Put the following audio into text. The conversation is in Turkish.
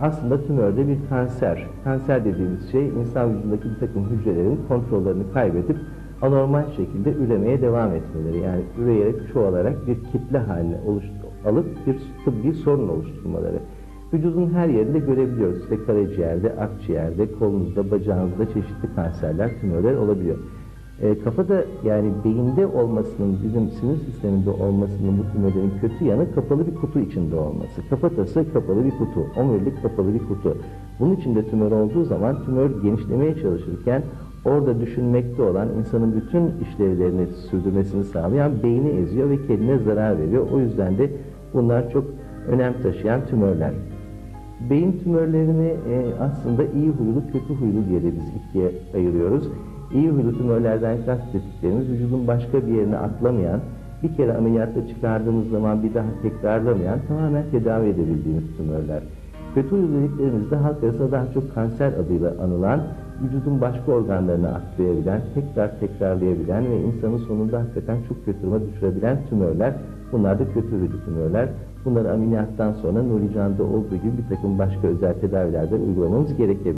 aslında tümörde bir kanser. Kanser dediğimiz şey insan vücudundaki bir takım hücrelerin kontrollerini kaybedip anormal şekilde üremeye devam etmeleri. Yani üreyerek çoğalarak bir kitle haline alıp bir tıbbi sorun oluşturmaları. Vücudun her yerinde görebiliyoruz. İşte karaciğerde, akciğerde, kolunuzda, bacağınızda çeşitli kanserler, tümörler olabiliyor. E, kafada yani beyinde olmasının, bizim sinir sisteminde olmasının bu tümörlerin kötü yanı kapalı bir kutu içinde olması. Kafatası kapalı bir kutu, omurilik kapalı bir kutu. Bunun içinde tümör olduğu zaman tümör genişlemeye çalışırken orada düşünmekte olan insanın bütün işlevlerini sürdürmesini sağlayan beyni eziyor ve kendine zarar veriyor. O yüzden de bunlar çok önem taşıyan tümörler. Beyin tümörlerini e, aslında iyi huylu, kötü huylu diye de biz ikiye ayırıyoruz. İyi huylu tümörlerden kastettiklerimiz vücudun başka bir yerine atlamayan, bir kere ameliyatta çıkardığımız zaman bir daha tekrarlamayan, tamamen tedavi edebildiğimiz tümörler. Kötü huylu dediklerimizde halk arasında daha çok kanser adıyla anılan, vücudun başka organlarını atlayabilen, tekrar tekrarlayabilen ve insanın sonunda hakikaten çok kötü duruma düşürebilen tümörler. Bunlar da kötü huylu tümörler. Bunları ameliyattan sonra Nuri Can'da olduğu gibi bir takım başka özel tedavilerde uygulamamız gerekebilir.